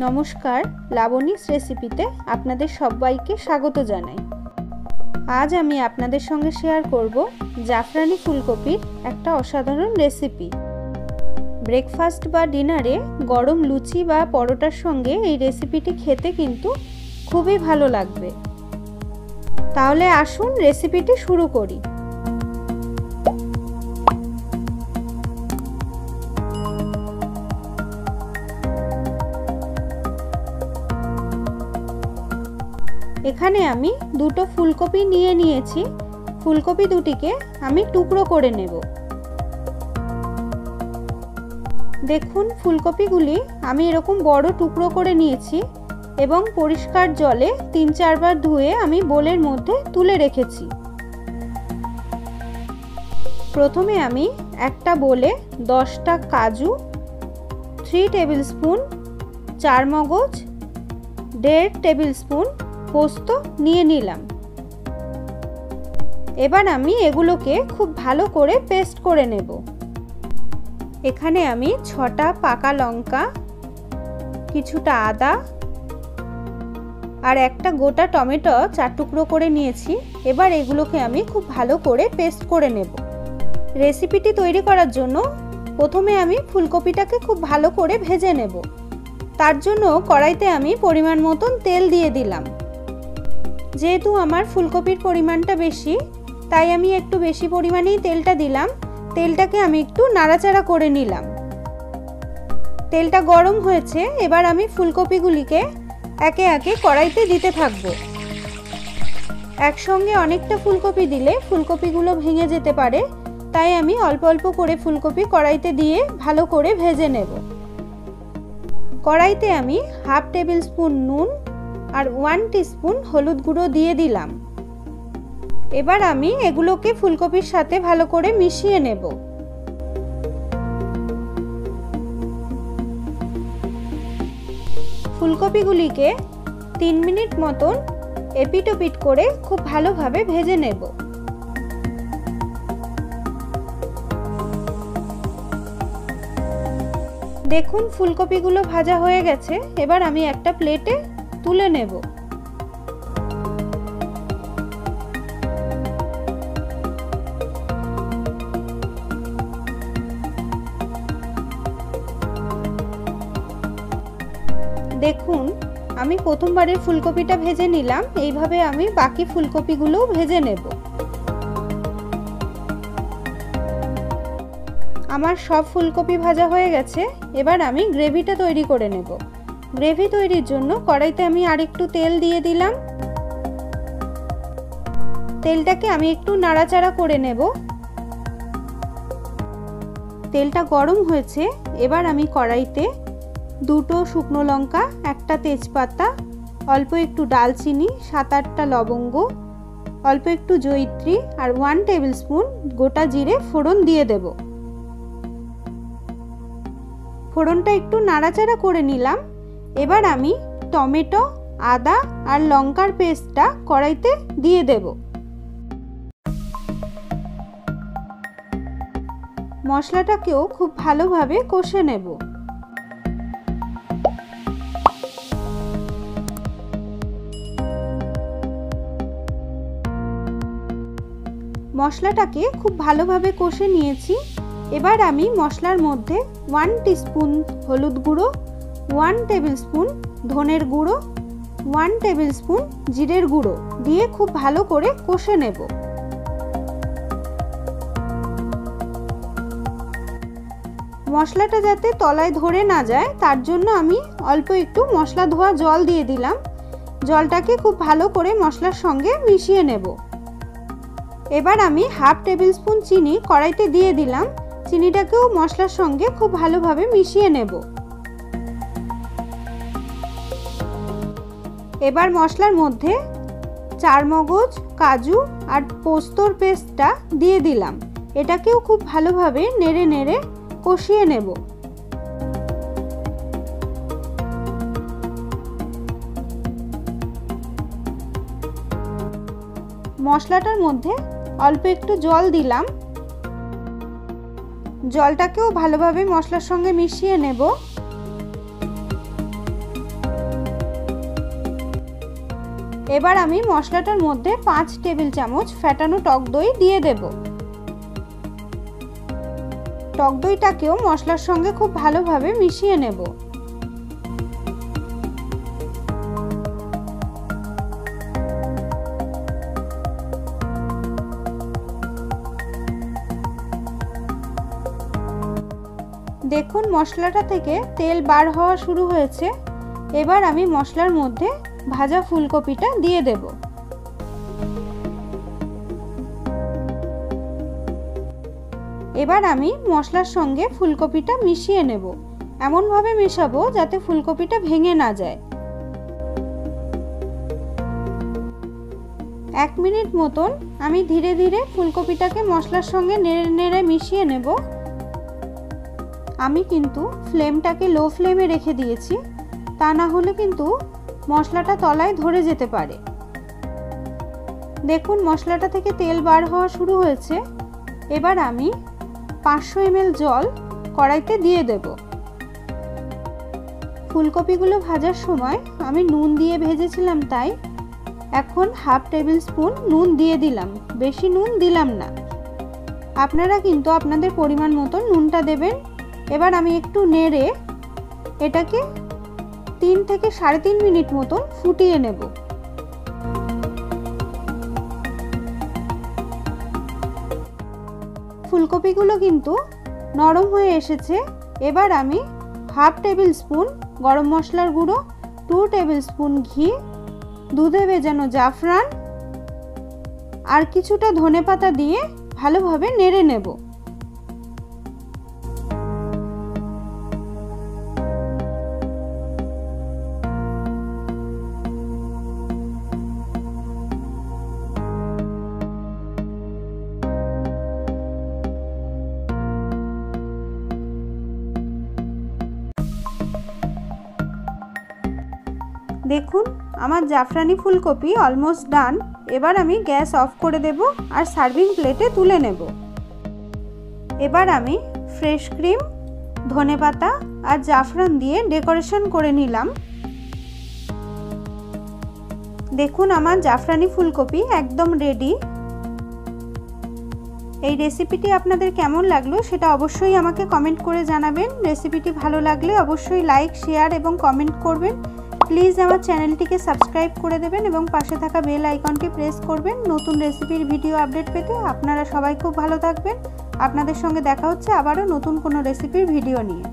নমস্কার, লাবণীস রেসিপিতে আপনাদের সবাইকে স্বাগত জানাই। আজ আমি আপনাদের সঙ্গে শেয়ার করব জাফরানি ফুলকপির একটা অসাধারণ রেসিপি। ব্রেকফাস্ট বা ডিনারে গরম লুচি বা পরোটার সঙ্গে এই রেসিপিটি খেতে কিন্তু খুবই ভালো লাগবে। তাহলে আসুন রেসিপিটি শুরু করি। এখানে আমি দুটো ফুলকপি নিয়ে নিয়েছি। ফুলকপি দুটিকে আমি টুকরো করে নেব। দেখুন, ফুলকপিগুলি আমি এরকম বড় টুকরো করে নিয়েছি এবং পরিষ্কার জলে তিন চারবার ধুয়ে আমি বোলের মধ্যে তুলে রেখেছি। প্রথমে আমি একটা বোলে দশটা কাজু, থ্রি টেবিল স্পুন চার মগজ দেড় টেবিল স্পুন পোস্ত নিয়ে নিলাম। এবার আমি এগুলোকে খুব ভালো করে পেস্ট করে নেব। এখানে আমি ছটা পাকা লঙ্কা, কিছুটা আদা আর একটা গোটা টমেটো চার টুকরো করে নিয়েছি। এবার এগুলোকে আমি খুব ভালো করে পেস্ট করে নেব। রেসিপিটি তৈরি করার জন্য প্রথমে আমি ফুলকপিটাকে খুব ভালো করে ভেজে নেব। তার জন্য কড়াইতে আমি পরিমাণ মতন তেল দিয়ে দিলাম। যেহেতু আমার ফুলকপির পরিমাণটা বেশি, তাই আমি একটু বেশি পরিমাণেই তেলটা দিলাম। তেলটাকে আমি একটু নাড়াচাড়া করে নিলাম। তেলটা গরম হয়েছে, এবার আমি ফুলকপিগুলিকে একে একে কড়াইতে দিতে থাকব। একসঙ্গে অনেকটা ফুলকপি দিলে ফুলকপিগুলো ভেঙে যেতে পারে, তাই আমি অল্প অল্প করে ফুলকপি কড়াইতে দিয়ে ভালো করে ভেজে নেব। কড়াইতে আমি হাফ টেবিল স্পুন নুন আর ওয়ান টিস্পুন হলুদ গুঁড়ো দিয়ে দিলাম। এবার আমি এগুলোকে ফুলকপির সাথে ভালো করে মিশিয়ে নেব। ফুলকপিগুলিকে তিন মিনিট মতন এপিটোপিট করে খুব ভালোভাবে ভেজে নেব। দেখুন ফুলকপিগুলো ভাজা হয়ে গেছে। এবার আমি একটা প্লেটে তুলে নেব। দেখুন, আমি প্রথমবারের ফুলকপিটা ভেজে নিলাম, এইভাবে আমি বাকি ফুলকপিগুলোও ভেজে নেব। আমার সব ফুলকপি ভাজা হয়ে গেছে, এবার আমি গ্রেভিটা তৈরি করে নেব। গ্রেভি তৈরির জন্য কড়াইতে আমি আরেকটু তেল দিয়ে দিলাম। তেলটাকে আমি একটু নাড়াচাড়া করে নেব। তেলটা গরম হয়েছে, এবার আমি কড়াইতে দুটো শুকনো লঙ্কা, একটা তেজপাতা, অল্প একটু ডালচিনি, সাত আটটা লবঙ্গ, অল্প একটু জৈত্রী আর ওয়ান টেবিল স্পুন গোটা জিরে ফোড়ন দিয়ে দেব। ফোড়নটা একটু নাড়াচাড়া করে নিলাম। এবার আমি টমেটো, আদা আর লঙ্কার পেস্টটা কড়াইতে দিয়ে দেব। মশলাটাকেও খুব ভালোভাবে কষে নেব। মশলাটাকে খুব ভালোভাবে কষে নিয়েছি। এবার আমি মশলার মধ্যে ওয়ান টিস্পুন হলুদ গুঁড়ো ওয়ান টেবিল স্পুন ধনের গুঁড়ো, ওয়ান টেবিল স্পুন জিরের গুঁড়ো দিয়ে খুব ভালো করে কষে নেব। মশলাটা যাতে তলায় ধরে না যায়, তার জন্য আমি অল্প একটু মশলা ধোয়া জল দিয়ে দিলাম। জলটাকে খুব ভালো করে মশলার সঙ্গে মিশিয়ে নেব। এবার আমি হাফ টেবিল স্পুন চিনি কড়াইতে দিয়ে দিলাম। চিনিটাকেও মশলার সঙ্গে খুব ভালোভাবে মিশিয়ে নেব। এবার মশলার মধ্যে চার মগজ কাজু আর পোস্তর পেস্টটা দিয়ে দিলাম। এটাকেও খুব ভালোভাবে নেড়ে নেড়ে কষিয়ে নেব। মশলাটার মধ্যে অল্প একটু জল দিলাম। জলটাকেও ভালোভাবে মশলার সঙ্গে মিশিয়ে নেব। এবার আমি মশলাটার মধ্যে পাঁচ টেবিল চামচ ফ্যাটানো টক দই দিয়ে দেব। টক দইটাকেও মশলার সঙ্গে খুব ভালোভাবে মিশিয়ে নেব। দেখুন মশলাটা থেকে তেল বার হওয়া শুরু হয়েছে। এবার আমি মশলার মধ্যে ভাজা ফুলকপিটা দিয়ে দেব। এবার আমি মশলার সঙ্গে ফুলকপিটা মিশিয়ে নেব। এমনভাবে মেশাবো যাতে ফুলকপিটা ভেঙে না যায়। এক মিনিট মতন আমি ধীরে ধীরে ফুলকপিটাকে মশলার সঙ্গে নেড়ে নেড়ে মিশিয়ে নেব। আমি কিন্তু ফ্লেমটাকে লো ফ্লেমে রেখে দিয়েছি। তা না হলে কিন্তু মশলাটা তলায় ধরে যেতে পারে। দেখুন, মশলাটা থেকে তেল বার হওয়া শুরু হয়েছে। এবার আমি পাঁচশো এমএল জল কড়াইতে দিয়ে দেব। ফুলকপিগুলো ভাজার সময় আমি নুন দিয়ে ভেজেছিলাম তাই এখন হাফ টেবিল স্পুন নুন দিয়ে দিলাম, বেশি নুন দিলাম না। আপনারা কিন্তু আপনাদের পরিমাণ মতো নুনটা দেবেন। এবার আমি একটু নেড়ে এটাকে তিন থেকে সাড়ে তিন মিনিট মতন ফুটিয়ে নেব। ফুলকপিগুলো কিন্তু নরম হয়ে এসেছে। এবার আমি হাফ টেবিল স্পুন গরম মশলার গুঁড়ো, টু টেবিল স্পুন ঘি, দুধে ভেজানো জাফরান আর কিছুটা ধনে পাতা দিয়ে ভালোভাবে নেড়ে নেব। দেখুন, আমার জাফরানি ফুলকপি অলমোস্ট ডান এবার আমি গ্যাস অফ করে দেব আর সার্ভিং প্লেটে তুলে নেব। এবার আমি ফ্রেশ ক্রিম, ধনে পাতা আর জাফরান দিয়ে ডেকোরেশন করে নিলাম। দেখুন, আমার জাফরানি ফুলকপি একদম রেডি এই রেসিপিটি আপনাদের কেমন লাগল সেটা অবশ্যই আমাকে কমেন্ট করে জানাবেন। রেসিপিটি ভালো লাগলে অবশ্যই লাইক শেয়ার এবং কমেন্ট করবেন। প্লিজ আমার চ্যানেলটিকে সাবস্ক্রাইব করে দেবেন এবং পাশে থাকা বেল আইকনটি প্রেস করবেন। নতুন রেসিপির ভিডিও আপডেট পেতে আপনারা সবাই খুব ভালো থাকবেন। আপনাদের সঙ্গে দেখা হচ্ছে আবারও নতুন কোনো রেসিপির ভিডিও নিয়ে।